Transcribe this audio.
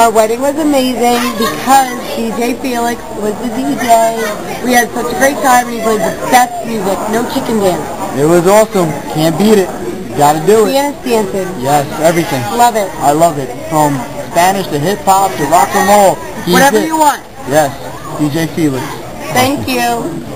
Our wedding was amazing because DJ Felix was the DJ. We had such a great time and he played the best music. No chicken dance. It was awesome. Can't beat it. Gotta do it. Pianist dancing. Yes, everything. Love it. I love it. From Spanish to hip hop to rock and roll. He's Whatever it. you want. Yes, DJ Felix. Thank you.